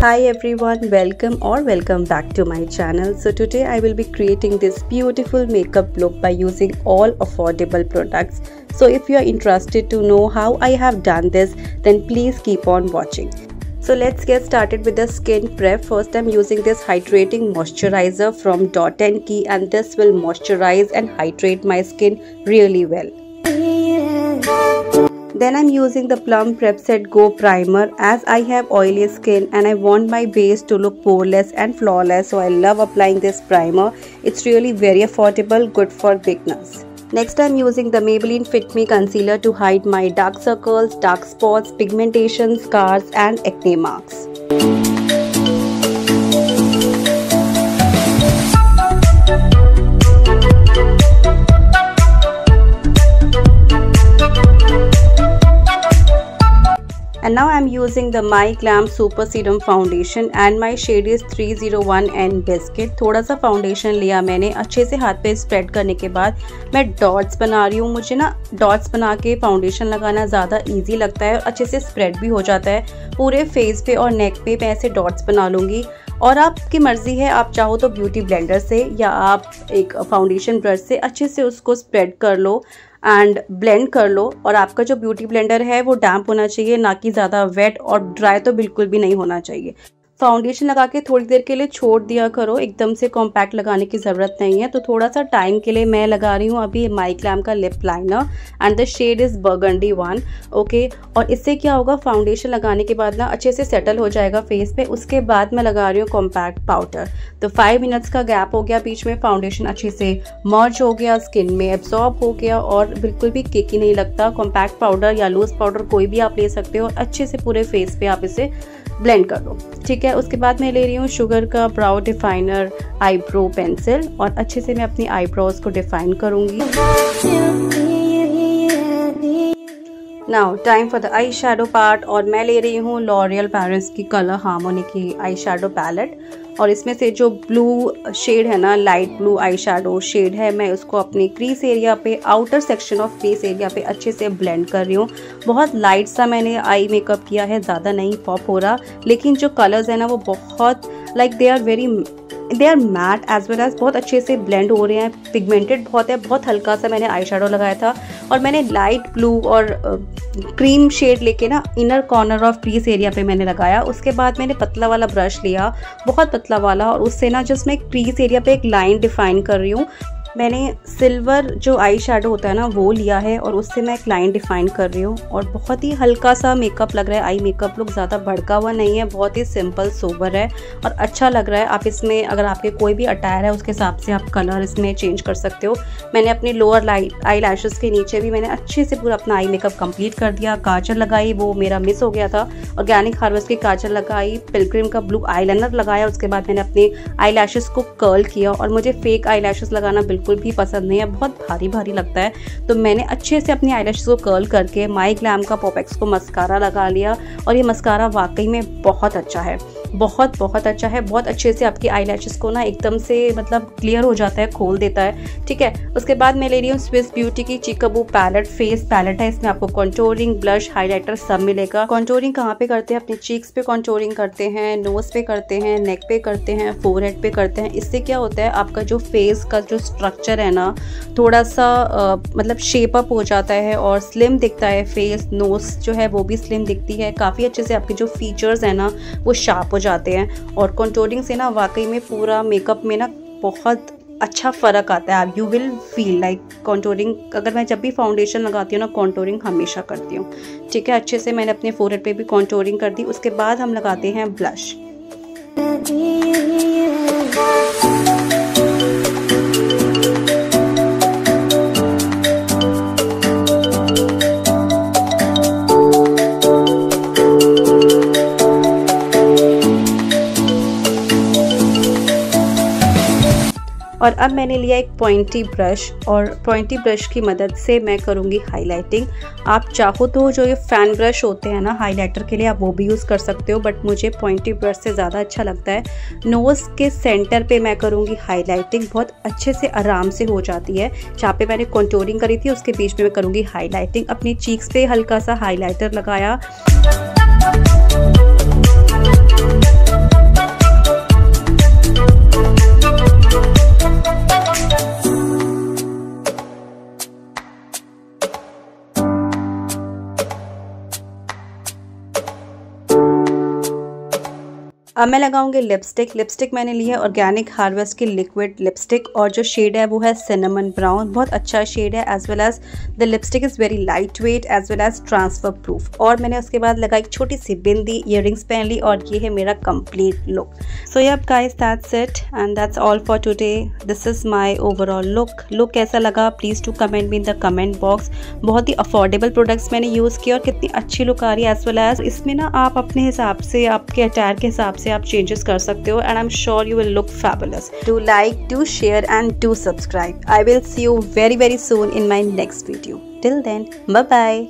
Hi everyone, welcome or welcome back to my channel. So today I will be creating this beautiful makeup look by using all affordable products. So if you are interested to know how I have done this, then please keep on watching. So let's get started with the skin prep. First I'm using this hydrating moisturizer from Dot & Key and this will moisturize and hydrate my skin really well. Then I'm using the Plum Prep Set Go Primer as I have oily skin and I want my base to look poreless and flawless so I love applying this primer. It's really very affordable, good for beginners. Next I'm using the Maybelline Fit Me Concealer to hide my dark circles, dark spots, pigmentation, scars and acne marks. And now I'm using the My Glam Super Serum Foundation and my shade is 301N Biscuit. थोड़ा सा foundation लिया मैंने, अच्छे से हाथ पे spread करने के बाद मैं डॉट्स बना रही हूँ। मुझे ना डॉट्स बना के फाउंडेशन लगाना ज़्यादा इजी लगता है और अच्छे से स्प्रेड भी हो जाता है। पूरे फेस पे और नेक पे मैं ऐसे डॉट्स बना लूँगी। और आपकी मर्ज़ी है, आप चाहो तो ब्यूटी ब्लेंडर से या आप एक फाउंडेशन ब्रश से अच्छे से उसको स्प्रेड कर लो। एंड ब्लेंड कर लो और आपका जो ब्यूटी ब्लेंडर है वो डैम्प होना चाहिए, ना कि ज़्यादा वेट और ड्राई तो बिल्कुल भी नहीं होना चाहिए। फाउंडेशन लगा के थोड़ी देर के लिए छोड़ दिया करो। एकदम से कॉम्पैक्ट लगाने की ज़रूरत नहीं है। तो थोड़ा सा टाइम के लिए मैं लगा रही हूँ अभी माइक लैम का lip liner and the shade is burgundy one okay और इससे क्या होगा? फाउंडेशन लगाने के बाद ना अच्छे से सेटल हो जाएगा फेस पे। उसके बाद मैं लगा रही हूँ कॉम्पैक्ट पाउडर तो फाइव मिनट्स का गैप हो गया बीच में। फाउंडेशन अच्छे से मर्ज हो गया स्किन में एब्जॉर्ब हो गया और बिल्कुल भी केकी नहीं लगता। कॉम्पैक्ट पाउडर या लूज पाउडर कोई भी आप ले सकते हो और अच्छे से पूरे फेस पे आप इसे ब्लेंड कर लो, ठीक है? उसके बाद मैं ले रही हूँ शुगर का ब्राउ डिफाइनर आईब्रो पेंसिल और अच्छे से मैं अपनी आईब्रोज को डिफाइन करूँगी। Now time for the eye shadow part और मैं ले रही हूँ लॉरियल पेरेंट्स की कलर हार्मोनी की आई शेडो पैलेट और इसमें से जो ब्लू शेड है ना light blue eye shadow shade है, मैं उसको अपने क्रीस एरिया पे outer section of face area पे अच्छे से ब्लेंड कर रही हूँ। बहुत लाइट सा मैंने आई मेकअप किया है, ज़्यादा नहीं पॉप हो रहा, लेकिन जो कलर्स है ना, वो बहुत like they are very they are matte as well as बहुत अच्छे से ब्लेंड हो रहे हैं पिगमेंटेड बहुत है, बहुत हल्का सा मैंने आई लगाया था। और मैंने लाइट ब्लू और क्रीम शेड लेके ना inner corner of crease area पे मैंने लगाया। उसके बाद मैंने पतला वाला ब्रश लिया, बहुत पतला वाला, और उससे ना जस्ट मैं क्रीज एरिया पे एक लाइन डिफाइन कर रही हूँ। मैंने सिल्वर जो आई शेडो होता है ना, वो लिया है और उससे मैं एक लाइन डिफाइन कर रही हूँ और बहुत ही हल्का सा मेकअप लग रहा है आई मेकअप लुक ज़्यादा भड़का हुआ नहीं है, बहुत ही सिंपल सोबर है और अच्छा लग रहा है। आप इसमें अगर आपके कोई भी अटायर है, उसके हिसाब से आप कलर इसमें चेंज कर सकते हो। मैंने अपनी लोअर आई लैशेस के नीचे भी मैंने अच्छे से पूरा अपना आई मेकअप कंप्लीट कर दिया। काजल लगाई, वो मेरा मिस हो गया था। ऑर्गेनिक हार्वेस्ट की काजल लगाई पिलक्रीम का ब्लू आई लगाया, उसके बाद मैंने अपने आई को कर्ल किया और मुझे फेक आई लगाना बिल्कुल बिल्कुल भी पसंद नहीं है, बहुत भारी भारी लगता है। तो मैंने अच्छे से अपनी आई को कर्ल करके माई ग्लैम का पोपेक्स को मस्कारा लगा लिया और ये मस्कारा वाकई में बहुत अच्छा है। बहुत बहुत अच्छा है। बहुत अच्छे से आपकी आई को ना एकदम से मतलब क्लियर हो जाता है खोल देता है। ठीक है? उसके बाद मैं ले रही हूँ स्विस ब्यूटी की चिकबू पैलेट फेस पैलेट है। इसमें आपको कॉन्टोरिंग ब्लश हाईलाइटर सब मिलेगा। कॉन्टोरिंग कहाँ पे करते हैं? अपने चीक्स पे कॉन्टोरिंग करते हैं नोज़ पे करते हैं नेक पे करते हैं फोरहेड पे करते हैं। इससे क्या होता है? आपका जो फेस का जो स्ट्रक्चर है ना थोड़ा सा आ, मतलब शेप अप हो जाता है और स्लिम दिखता है। फेस नोज़ जो है वो भी स्लिम दिखती है। काफ़ी अच्छे से आपके जो फीचर्स है ना वो शार्प हो जाते हैं और कंटोरिंग से ना वाकई में पूरा मेकअप में ना बहुत अच्छा फ़र्क आता है। You will feel like contouring अगर मैं जब भी फाउंडेशन लगाती हूँ ना कॉन्टोरिंग हमेशा करती हूँ। ठीक है, अच्छे से मैंने अपने फोरहेड पे भी कॉन्टोरिंग कर दी। उसके बाद हम लगाते हैं ब्लश और अब मैंने लिया एक पॉइंटी ब्रश और पॉइंटी ब्रश की मदद से मैं करूँगी हाइलाइटिंग आप चाहो तो जो ये फ़ैन ब्रश होते हैं ना हाइलाइटर के लिए आप वो भी यूज़ कर सकते हो बट मुझे पॉइंटी ब्रश से ज़्यादा अच्छा लगता है। नोज़ के सेंटर पे मैं करूँगी हाईलाइटिंग बहुत अच्छे से आराम से हो जाती है। जहाँ पे मैंने कंटोरिंग करी थी, उसके बीच में मैं करूँगी हाईलाइटिंग अपनी चीक्स पे हल्का सा हाईलाइटर लगाया। अब मैं लगाऊँगी लिपस्टिक लिपस्टिक मैंने ली है ऑर्गेनिक हार्वेस्ट की लिक्विड लिपस्टिक और जो शेड है वो है सिनेमन ब्राउन बहुत अच्छा शेड है as well as the lipstick is very light weight as well as transfer proof और मैंने उसके बाद लगाई छोटी सी बिंदी इयर पहन ली और ये है मेरा complete look so yup guys that's it and that's all for today this is my overall look look कैसा लगा? Please to comment me in the comment box बहुत ही अफोर्डेबल प्रोडक्ट्स मैंने यूज़ किया और कितनी अच्छी लुक आ रही है एज वेल एज इसमें ना आप अपने हिसाब से, आपके अटायर के हिसाब से आप चेंजेस कर सकते हो and I am sure you will look fabulous do like do share and do subscribe I will see you very very soon in my next video till then bye bye